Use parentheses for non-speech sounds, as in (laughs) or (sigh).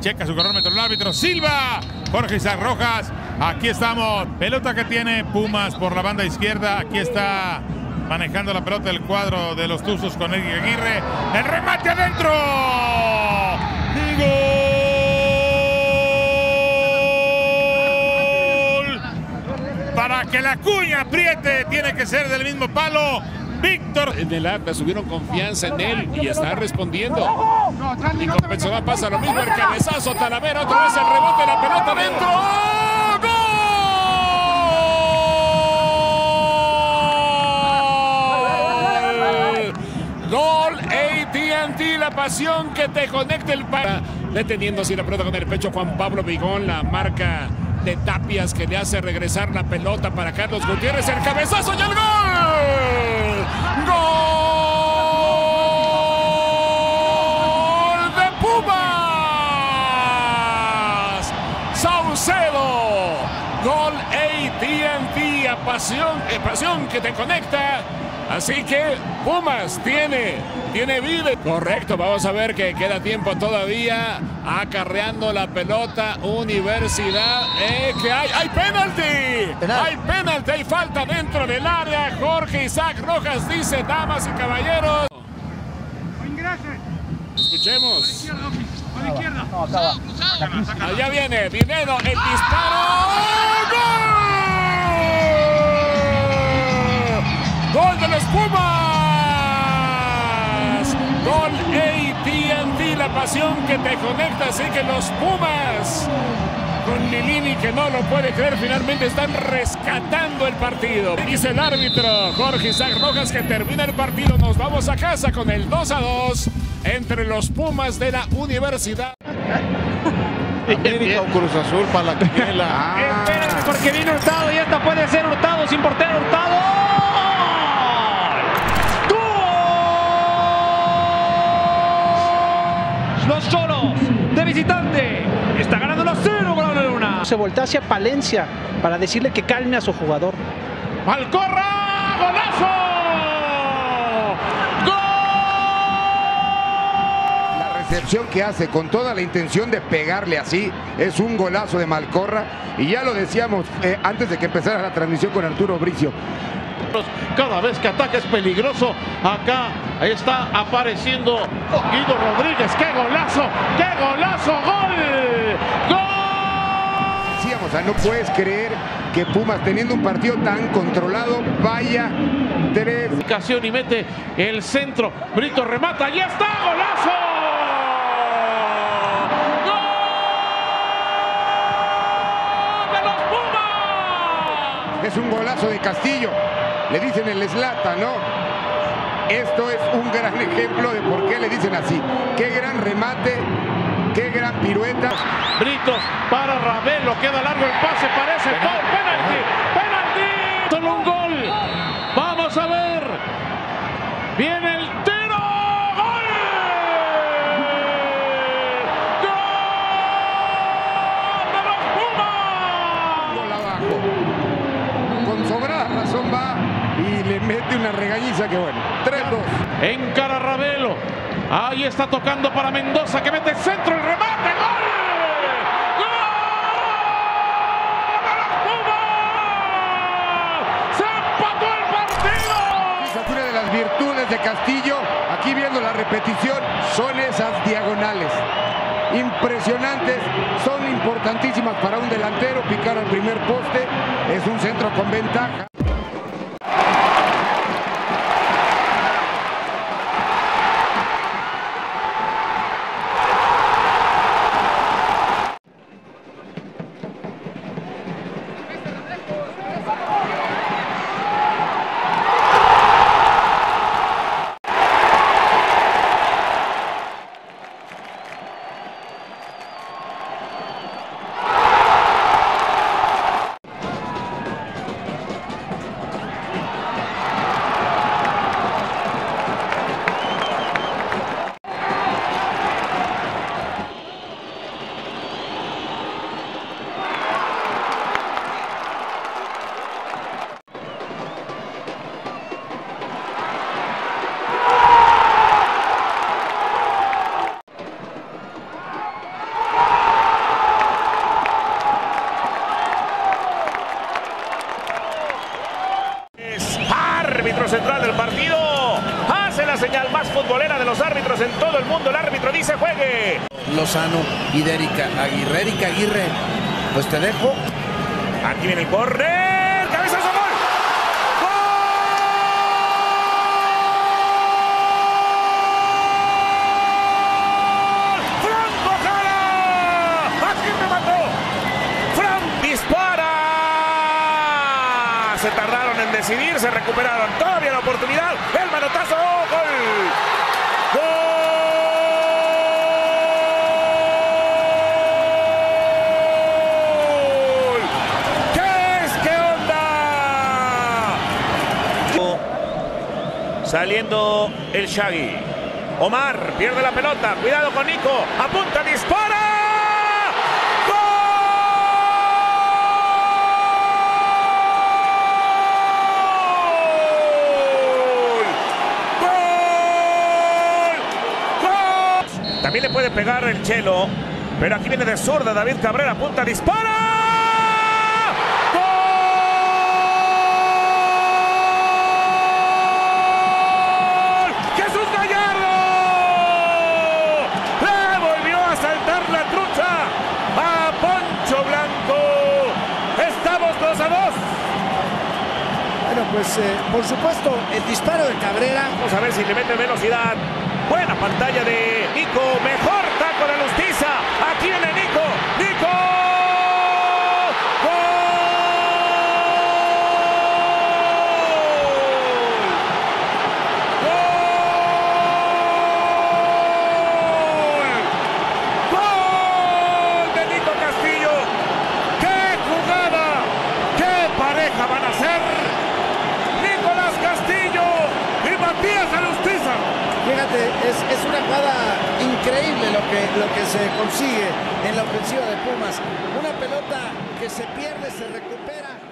Checa su cronómetro el árbitro. Silva. Jorge Isaac Rojas. Aquí estamos. Pelota que tiene Pumas por la banda izquierda. Aquí está manejando la pelota el cuadro de los Tuzos con Eric Aguirre. El remate adentro. Gol. Para que la cuña apriete tiene que ser del mismo palo. Víctor en el Atlas, tuvieron confianza en él y está respondiendo. Y con Pensoba pasa lo mismo, el cabezazo, Talavera, otra vez el rebote, la pelota dentro. ¡Gol! Gol AT&T, la pasión que te conecta el para deteniendo así la pelota con el pecho Juan Pablo Vigón, la marca de Tapias que le hace regresar la pelota para Carlos Gutiérrez, el cabezazo y el gol. ¡Gol de Pumas! Saucedo. Gol AT&T, pasión, eh, pasión que te conecta. Así que Pumas tiene, tiene vida. Correcto, vamos a ver que queda tiempo todavía. Acarreando la pelota, Universidad. Eh, que hay, hay penalti. Hay penalti, hay falta dentro del área. Jorge Isaac Rojas dice, damas y caballeros. Escuchemos. Allá viene Dinero, el disparo. ¡Gol! ¡Gol de los Pumas! Gol AT&T, la pasión que te conecta, así que los Pumas con Lilini que no lo puede creer, finalmente están rescatando el partido. Dice el árbitro Jorge Isaac Rojas que termina el partido. Nos vamos a casa con el 2 a 2 entre los Pumas de la Universidad. (laughs) América o Cruz Azul para la quiniela. Espérate porque viene Hurtado y esta puede ser Hurtado sin portero Hurtado. Se voltea hacia Palencia para decirle que calme a su jugador. ¡Malcorra! ¡Golazo! La recepción que hace con toda la intención de pegarle así es un golazo de Malcorra. Y ya lo decíamos eh, antes de que empezara la transmisión con Arturo Bricio. Cada vez que ataca es peligroso. Acá está apareciendo Guido Rodríguez. ¡Qué golazo! ¡Qué golazo! ¡Gol! ¡Gol! O sea, no puedes creer que Pumas, teniendo un partido tan controlado, vaya tres. Y mete el centro. Brito remata. ¡Ya está! ¡Golazo! ¡Gol de los Pumas! Es un golazo de Castillo. Le dicen el Eslata, ¿no? Esto es un gran (laughs) ejemplo de por qué le dicen así. Qué gran remate, qué gran pirueta. Britos para Ravelo, queda largo el pase, parece gol, penalti, penalti. Solo un gol. Vamos a ver. Viene el tiro. ¡Gol! ¡Gol de los Pumas! Gol abajo. Con sobrada razón va y le mete una regañiza que bueno. 3-2. Encara Ravelo. Ahí está tocando para Mendoza que mete el centro, el remate. ¡Gol! Virtudes de Castillo. Aquí viendo la repetición, son esas diagonales. Impresionantes, son importantísimas para un delantero. Picar al primer poste es un centro con ventaja. Lozano y de Erika Aguirre. Erika Aguirre, pues te dejo. Aquí viene el córner. Cabezazo gol. ¡Gol! ¡Franco Jara! ¡Aquí me mató! ¡Fran dispara! Se tardaron en decidir, se recuperaron todavía la oportunidad. El manotazo, gol. ¡Gol! ¿Qué es? ¿Qué onda? Saliendo el Shaggy. Omar pierde la pelota. Cuidado con Nico. Apunta, dispara. También le puede pegar el Chelo. Pero aquí viene de zurda David Cabrera. Apunta, dispara. ¡Gol! ¡Jesús Gallardo! ¡Le volvió a saltar la trucha a Poncho Blanco! ¡Estamos 2 a 2! Bueno, pues eh, por supuesto el disparo de Cabrera. Vamos a ver si le mete velocidad. Buena pantalla de Nico. Mejor taco de Lustiza. Aquí viene Nico. ¡Gol! ¡Gol de Nico Castillo! ¡Qué jugada! ¡Qué pareja van a ser! Nicolás Castillo y Fíjate, es, es una jugada increíble lo que, lo que se consigue en la ofensiva de Pumas. Una pelota que se pierde, se recupera.